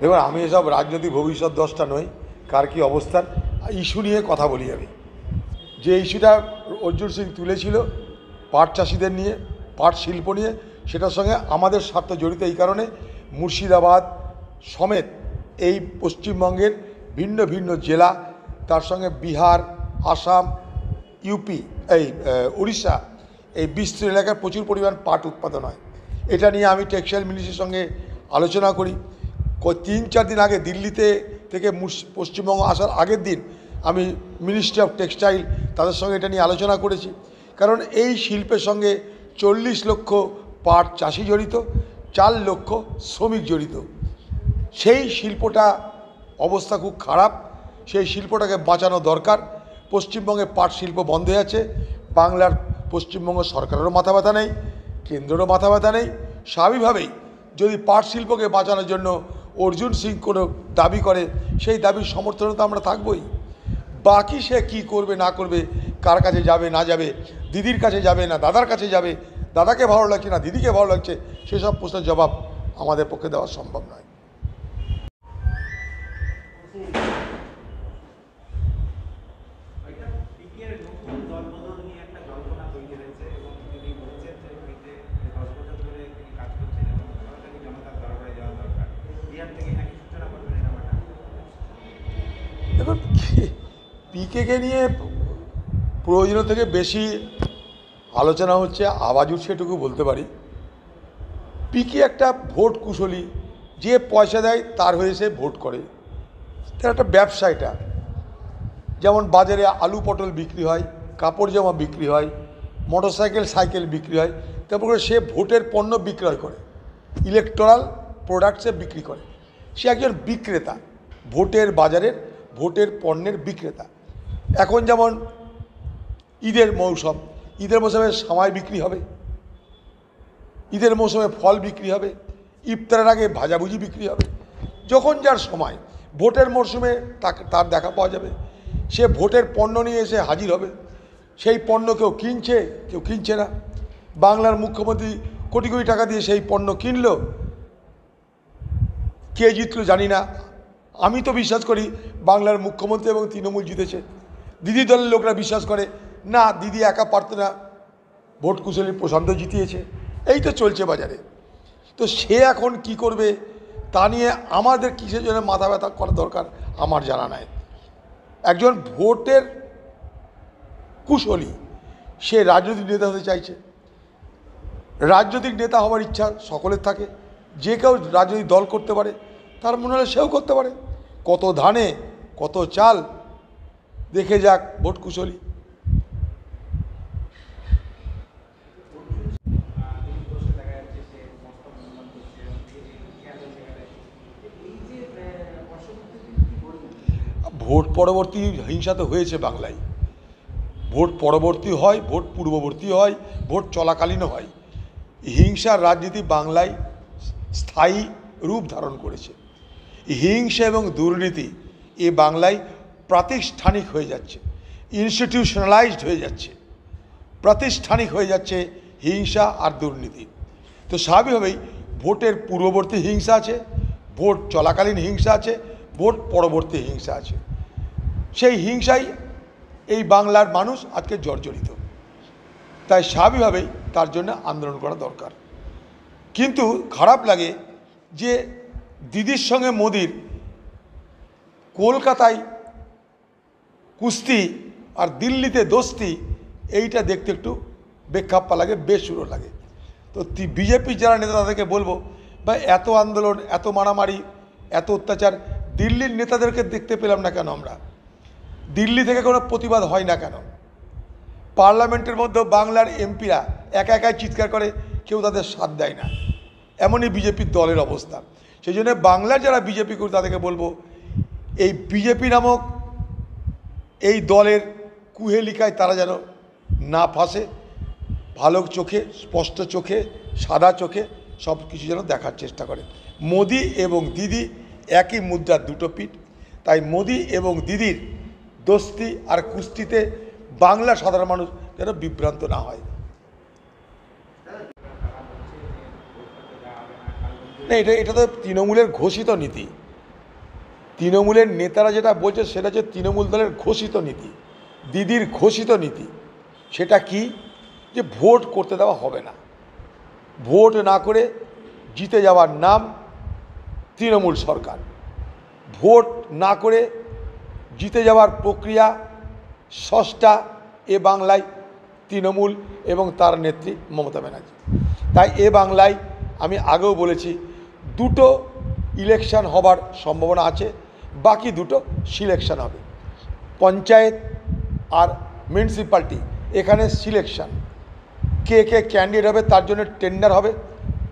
দেখুন, আমি এসব রাজনৈতিক ভবিষ্যৎ দশটা নই, কার কি অবস্থান ইস্যু নিয়ে কথা বলি আমি। যে ইস্যুটা অর্জুন সিং তুলেছিল, পাট চাষিদের নিয়ে, পাট শিল্প নিয়ে, সেটার সঙ্গে আমাদের স্বার্থ জড়িত এই কারণে মুর্শিদাবাদ সমেত এই পশ্চিমবঙ্গের ভিন্ন ভিন্ন জেলা, তার সঙ্গে বিহার, আসাম, ইউপি, এই উড়িষ্যা, এই বিস্তৃত এলাকায় প্রচুর পরিমাণ পাট উৎপাদন হয়। এটা নিয়ে আমি টেক্সটাইল মিনিস্ট্রির সঙ্গে আলোচনা করি। তিন চার দিন আগে দিল্লিতে থেকে পশ্চিমবঙ্গ আসার আগের দিন আমি মিনিস্ট্রি অফ টেক্সটাইল তাদের সঙ্গে এটা নিয়ে আলোচনা করেছি। কারণ এই শিল্পের সঙ্গে চল্লিশ লক্ষ পাট চাষি জড়িত, চার লক্ষ শ্রমিক জড়িত। সেই শিল্পটা অবস্থা খুব খারাপ, সেই শিল্পটাকে বাঁচানো দরকার। পশ্চিমবঙ্গে পাট শিল্প বন্ধ হয়ে আছে, বাংলার পশ্চিমবঙ্গ সরকারেরও মাথা ব্যথা নেই। কেন্দ্রেরও মাথা ব্যথা নেই। স্বাভাবিকভাবেই যদি পাট শিল্পকে বাঁচানোর জন্য অর্জুন সিং কোনো দাবি করে, সেই দাবির সমর্থনে তো আমরা থাকবই। বাকি সে কি করবে, না করবে, কার কাছে যাবে, না যাবে, দিদির কাছে যাবে, না দাদার কাছে যাবে, দাদাকে ভালো লাগছে, না দিদিকে ভালো লাগছে, সেসব প্রশ্নের জবাব আমাদের পক্ষে দেওয়া সম্ভব নয়। পিকেকে নিয়ে প্রয়োজনের থেকে বেশি আলোচনা হচ্ছে, আওয়াজ উঠছে এটুকু বলতে পারি। পিকে একটা ভোট কুশলী, যে পয়সা দেয় তার হয়ে সে ভোট করে। তার একটা ব্যবসা এটা। যেমন বাজারে আলু পটল বিক্রি হয়, কাপড় জামা বিক্রি হয়, মোটরসাইকেল, সাইকেল বিক্রি হয়, তারপর সে ভোটের পণ্য বিক্রয় করে। ইলেকট্রাল প্রোডাক্টসে বিক্রি করে। সে একজন বিক্রেতা, ভোটের বাজারের, ভোটের পণ্যের বিক্রেতা। এখন যেমন ঈদের মৌসুম, ঈদের মৌসুমে সামাই বিক্রি হবে, ঈদের মৌসুমে ফল বিক্রি হবে, ইফতারের আগে ভাজাভুজি বিক্রি হবে। যখন যার সময়, ভোটের মরশুমে তাকে, তার দেখা পাওয়া যাবে। সে ভোটের পণ্য নিয়ে এসে হাজির হবে। সেই পণ্য কেউ কিনছে কেউ কিনছে না। বাংলার মুখ্যমন্ত্রী কোটি কোটি টাকা দিয়ে সেই পণ্য কিনল, কে জিতলো জানি না। আমি তো বিশ্বাস করি বাংলার মুখ্যমন্ত্রী এবং তৃণমূল জিতেছে। দিদি দলের লোকরা বিশ্বাস করে, না, দিদি একা পারতো না। ভোট কুশলী প্রশান্ত জিতিয়েছে। এই তো চলছে বাজারে। তো সে এখন কি করবে, তা নিয়ে আমাদের কিসের জন্য মাথা ব্যথা করা দরকার, আমার জানা নাই। একজন ভোটের কুশলী, সে রাজনৈতিক নেতা হতে চাইছে। রাজনৈতিক নেতা হওয়ার ইচ্ছা সকলের থাকে। যে কেউ রাজনৈতিক দল করতে পারে, তার মনে হলে সেও করতে পারে। কত ধানে, কত চাল দেখে যাক, ভোট কুশলী। ভোট পরবর্তী হিংসা তো হয়েছে বাংলায়। ভোট পরবর্তী হয়, ভোট পূর্ববর্তী হয়, ভোট চলাকালীনও হয়। হিংসার রাজনীতি বাংলায় স্থায়ী রূপ ধারণ করেছে। হিংসা এবং দুর্নীতি এ বাংলায় প্রাতিষ্ঠানিক হয়ে যাচ্ছে ইনস্টিটিউশনালাইজড হয়ে যাচ্ছে, প্রাতিষ্ঠানিক হয়ে যাচ্ছে হিংসা আর দুর্নীতি। তো স্বাভাবিকভাবেই ভোটের পূর্ববর্তী হিংসা আছে, ভোট চলাকালীন হিংসা আছে, ভোট পরবর্তী হিংসা আছে। সেই হিংসাই এই বাংলার মানুষ আজকে জর্জরিত। তাই স্বাভাবিকভাবেই তার জন্য আন্দোলন করা দরকার। কিন্তু খারাপ লাগে যে দিদির সঙ্গে মোদির কলকাতায় কুস্তি আর দিল্লিতে দোস্তি, এইটা দেখতে একটু বেখাপ্পা লাগে বেশ বেসুরো লাগে। তো বিজেপি যারা নেতা, তাদেরকে বলব বা এত আন্দোলন, এত মারামারি, এত অত্যাচার, দিল্লির নেতাদেরকে দেখতে পেলাম না কেন আমরা? দিল্লি থেকে কোনো প্রতিবাদ হয় না কেন? পার্লামেন্টের মধ্যে বাংলার এমপিরা একা একাই চিৎকার করে, কেউ তাদের সাথ দেয় না। এমনই বিজেপির দলের অবস্থা। সেই জন্য বাংলার যারা বিজেপি করে তাদেরকে বলব, এই বিজেপি নামক এই দলের কুহেলিকায় তারা যেন না ফাঁসে, ভালো চোখে, স্পষ্ট চোখে, সাদা চোখে সব কিছু যেন দেখার চেষ্টা করে। মোদি এবং দিদি একই মুদ্রার দুটো পিঠ। তাই মোদি এবং দিদির দোস্তি আর কুস্তিতে বাংলা সাধারণ মানুষ যেন বিভ্রান্ত না হয়। না, এটা এটা তো তৃণমূলের ঘোষিত নীতি। তৃণমূলের নেতারা যেটা বলছে সেটা হচ্ছে তৃণমূল দলের ঘোষিত নীতি, দিদির ঘোষিত নীতি। সেটা কি? যে ভোট করতে দেওয়া হবে না। ভোট না করে জিতে যাওয়ার নাম তৃণমূল সরকার। ভোট না করে জিতে যাওয়ার প্রক্রিয়া ষষ্ঠা এ বাংলায় তৃণমূল এবং তার নেত্রী মমতা ব্যানার্জি। তাই এ বাংলায় আমি আগেও বলেছি, দুটো ইলেকশন হবার সম্ভাবনা আছে। বাকি দুটো সিলেকশন হবে। পঞ্চায়েত আর মিউনিসিপ্যালিটি এখানে সিলেকশন কে কে ক্যান্ডিডেট হবে তার জন্য টেন্ডার হবে।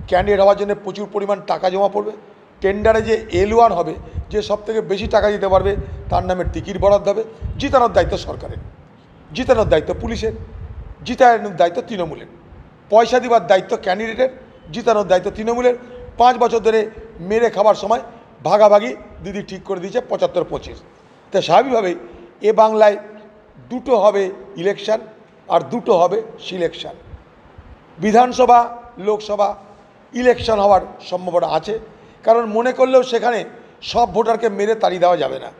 ক্যান্ডিডেট হওয়ার জন্য প্রচুর পরিমাণ টাকা জমা পড়বে। টেন্ডারে যে এল ওয়ান হবে, যে সব থেকে বেশি টাকা দিতে পারবে, তার নামে টিকিট বরাদ্দ হবে। জিতানোর দায়িত্ব সরকারের। জিতানোর দায়িত্ব পুলিশের। জিতানোর দায়িত্ব তৃণমূলের। পয়সা দেওয়ার দায়িত্ব ক্যান্ডিডেটের জিতানোর দায়িত্ব তৃণমূলের। পাঁচ বছর ধরে মেরে খাবার সময় ভাগাভাগি দিদি ঠিক করে দিয়েছে পঁচাত্তর পঁচিশ। তা স্বাভাবিকভাবেই এ বাংলায় দুটো হবে ইলেকশন আর দুটো হবে সিলেকশন বিধানসভা, লোকসভা ইলেকশন হওয়ার সম্ভাবনা আছে, কারণ মনে করলেও সেখানে সব ভোটারকে মেরে তাড়িয়ে দেওয়া যাবে না।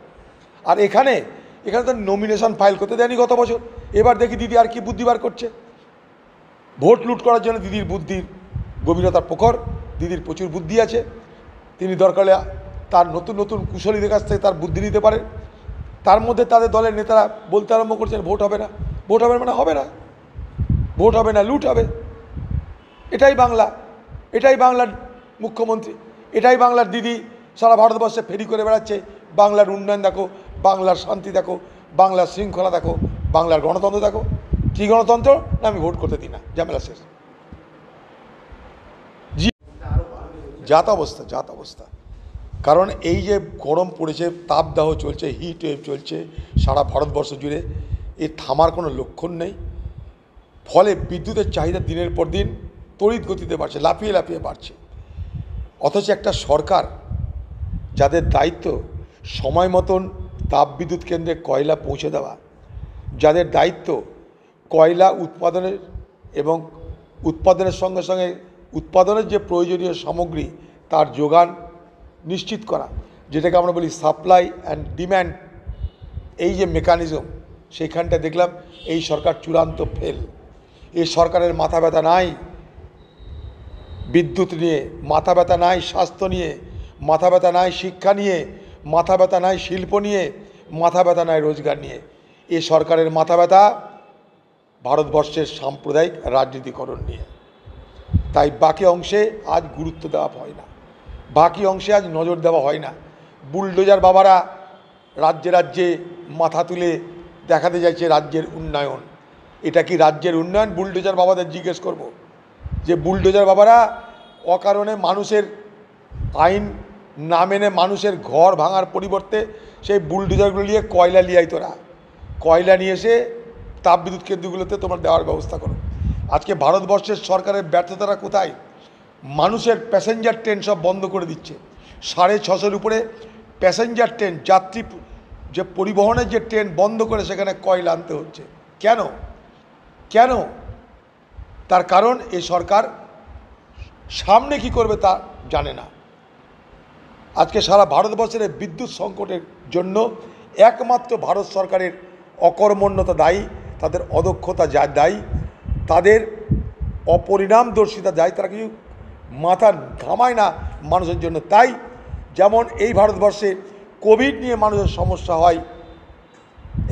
আর এখানে এখানে তো নমিনেশন ফাইল করতে দেয়নি গত বছর। এবার দেখি দিদি আর কি বুদ্ধি বার করছে। ভোট লুট করার জন্য দিদির বুদ্ধির গভীরতার প্রখর, দিদির প্রচুর বুদ্ধি আছে। তিনি দরকার তার নতুন নতুন কুশলীদের কাছ থেকে তার বুদ্ধি নিতে পারেন তার মধ্যে তাদের দলের নেতারা বলতে আরম্ভ করছেন, ভোট হবে না। ভোট হবে মানে হবে না। ভোট হবে না, লুট হবে। এটাই বাংলা। এটাই বাংলার মুখ্যমন্ত্রী। এটাই বাংলার দিদি সারা ভারতবর্ষে ফেরি করে বেড়াচ্ছে। বাংলার উন্নয়ন দেখো, বাংলার শান্তি দেখো, বাংলার শৃঙ্খলা দেখো, বাংলার গণতন্ত্র দেখো। কী গণতন্ত্র? না, আমি ভোট করতে দিই না। ঝামেলা শেষ। জাত অবস্থা জাত অবস্থা। কারণ এই যে গরম পড়েছে, তাপদাহ চলছে হিট ওয়েভ চলছে সারা ভারতবর্ষ জুড়ে, এ থামার কোনো লক্ষণ নেই। ফলে বিদ্যুতের চাহিদা দিনের পর দিন তড়িৎ গতিতে বাড়ছে, লাফিয়ে লাফিয়ে বাড়ছে। অথচ একটা সরকার যাদের দায়িত্ব সময় মতন তাপবিদ্যুৎ কেন্দ্রে কয়লা পৌঁছে দেওয়া, যাদের দায়িত্ব কয়লা উৎপাদনের এবং উৎপাদনের সঙ্গে সঙ্গে উৎপাদনের যে প্রয়োজনীয় সামগ্রী, তার যোগান নিশ্চিত করা, যেটাকে আমরা বলি সাপ্লাই অ্যান্ড ডিম্যান্ড এই যে মেকানিজম সেইখানটা দেখলাম এই সরকার চূড়ান্ত ফেল এই সরকারের মাথা ব্যথা নাই, বিদ্যুৎ নিয়ে মাথা ব্যথা নাই, স্বাস্থ্য নিয়ে মাথা ব্যথা নাই, শিক্ষা নিয়ে মাথা ব্যথা নাই, শিল্প নিয়ে মাথা ব্যথা নাই, রোজগার নিয়ে। এ সরকারের মাথা ব্যথা ভারতবর্ষের সাম্প্রদায়িক রাজনীতিকরণ নিয়ে। তাই বাকি অংশে আজ গুরুত্ব দেওয়া হয় না। বাকি অংশে আজ নজর দেওয়া হয় না। বুলডোজার বাবারা রাজ্যে রাজ্যে মাথা তুলে দেখাতে চাইছে রাজ্যের উন্নয়ন। এটা কি রাজ্যের উন্নয়ন? বুলডোজার বাবাদের জিজ্ঞেস করব। যে বুলডোজার বাবারা অকারণে মানুষের আইন না মেনে মানুষের ঘর ভাঙার পরিবর্তে সেই বুলডোজারগুলো নিয়ে কয়লা লিয়াই তোরা। কয়লা নিয়ে এসে তাপবিদ্যুৎ কেন্দ্রগুলোতে তোমার দেওয়ার ব্যবস্থা করো। আজকে ভারতবর্ষের সরকারের ব্যর্থতাটা কোথায়? মানুষের প্যাসেঞ্জার ট্রেন সব বন্ধ করে দিচ্ছে। সাড়ে ছশোর উপরে প্যাসেঞ্জার ট্রেন যাত্রী যে পরিবহনের যে ট্রেন বন্ধ করে সেখানে কয়লা আনতে হচ্ছে। কেন? কেন? তার কারণ এই সরকার সামনে কি করবে তা জানে না। আজকে সারা ভারতবর্ষের বিদ্যুৎ সংকটের জন্য একমাত্র ভারত সরকারের অকর্মণ্যতা দায়ী, তাদের অদক্ষতা যা দায়ী, তাদের অপরিণামদর্শিতা দায়ী, তারা কিছু মাথা ঘামায় না মানুষের জন্য। তাই যেমন এই ভারতবর্ষে কোভিড নিয়ে মানুষের সমস্যা হয়,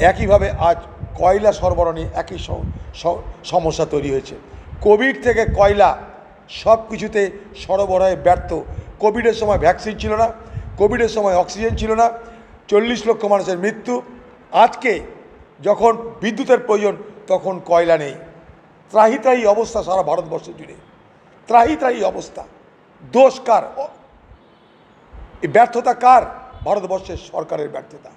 একইভাবে আজ কয়লা সরবরাহ নিয়ে একই সমস্যা তৈরি হয়েছে। কোভিড থেকে কয়লা সব কিছুতে সরবরাহে ব্যর্থ। কোভিডের সময় ভ্যাকসিন ছিল না, কোভিডের সময় অক্সিজেন ছিল না, চল্লিশ লক্ষ মানুষের মৃত্যু। আজকে যখন বিদ্যুতের প্রয়োজন তখন কয়লা নেই। ত্রাহি অবস্থা সারা ভারতবর্ষ জুড়ে। ত্রাহি ত্রাহি অবস্থা। দোষ কার? ব্যর্থতা কার? ভারতবর্ষের সরকারের ব্যর্থতা।